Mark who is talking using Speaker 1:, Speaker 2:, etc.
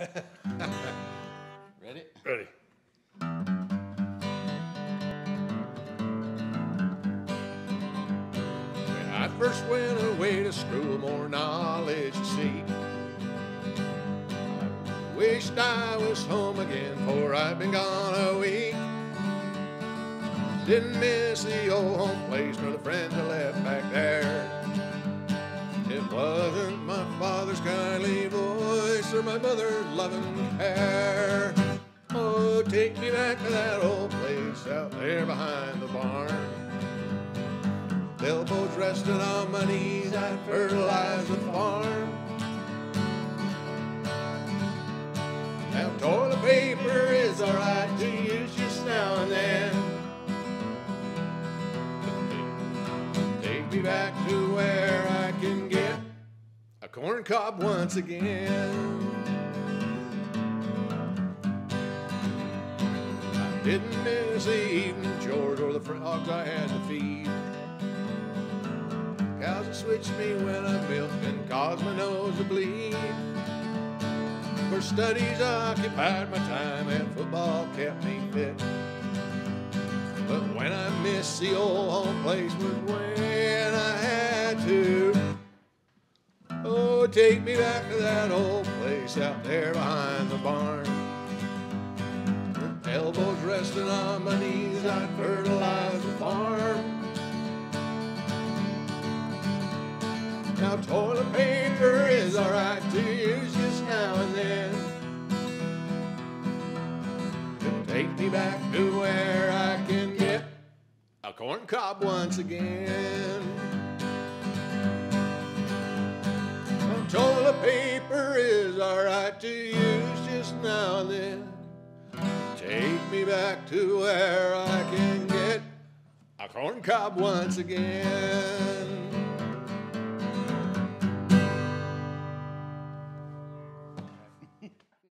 Speaker 1: Ready?
Speaker 2: Ready. When I first went away to school, more knowledge to seek. I wished I was home again, for I've been gone a week. Didn't miss the old home place nor the friends I left back there. It wasn't my father's voice or my mother's loving care. Oh, take me back to that old place out there behind the barn. Elbows resting on my knees, I'd fertilize the farm. Now toilet paper is alright to use just now and then. Take me back to where I a corn cob once again. I didn't miss the evening chores or the frogs I had to feed. Cows that switched me when I milked and caused my nose to bleed. For studies occupied my time and football kept me fit. But when I missed the old home place was when take me back to that old place out there behind the barn. Elbows resting on my knees, I'd fertilize the farm. Now toilet paper is alright to use just now and then. Take me back to where I can get a corn cob once again. Alright to use just now and then. Take me back to where I can get a corn cob once again.